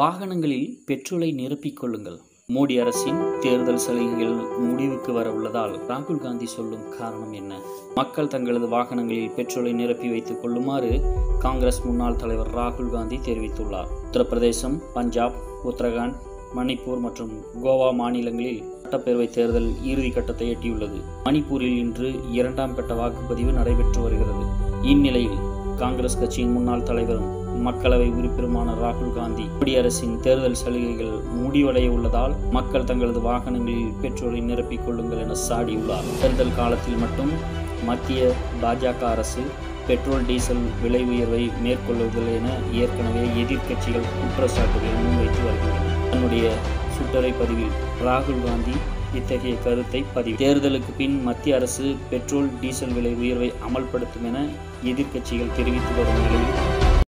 வாகனங்களில் பெட்ரோலை நிரப்பிக்கொள்ளுங்கள் மோடி அரசின் தேர்தல் சலுகைகள் முடிவுக்கு வர உள்ளதால் ராகுல் காந்தி சொல்லும் காரணம் என்ன? மக்கள் தங்களது வாகனங்களில் பெட்ரோலை நிரப்பி வைத்துக் கொள்ளுமாறு காங்கிரஸ் முன்னாள் தலைவர் ராகுல் காந்தி தெரிவித்துள்ளார். உத்தரப்பிரதேசம் பஞ்சாப் உத்தரகாண்ட் மணிப்பூர் மற்றும் கோவா மாநிலங்களில் சட்டப்பேரவை தேர்தல் இறுதி கட்டத்தை எட்டியுள்ளது. மணிப்பூரில் இன்று இரண்டாம் கட்ட வாக்குப்பதிவு நடைபெற்று வருகிறது. இந்நிலையில் காங்கிரஸ் கட்சியின் முன்னாள் தலைவரும் மக்களவை உறுப்பினருமான ராகுல் காந்தி. குடியரசின் தேர்தல் சலுகைகள் முடிவடைய உள்ளதால் மக்கள் தங்களது வாகனங்களில் பெட்ரோலை நிரப்பிக் கொள்ளுங்கள் என சாடியுள்ளார். தேர்தல் காலத்தில் மட்டும் மத்திய பாஜக அரசு பெட்ரோல் டீசல் விலை உயர்வை மேற்கொள்வதில்லை என ஏற்கனவே எதிர்க்கட்சிகள் குற்றச்சாட்டுகளை முன்வைத்து வருகின்றன. தன்னுடைய சுட்டறை பதிவில் ராகுல் காந்தி இத்தகைய கருத்தை பதிவு. தேர்தலுக்கு பின் மத்திய அரசு பெட்ரோல் டீசல் விலை உயர்வை அமல்படுத்தும் என எதிர்க்கட்சிகள் தெரிவித்து வரும் நிலையில்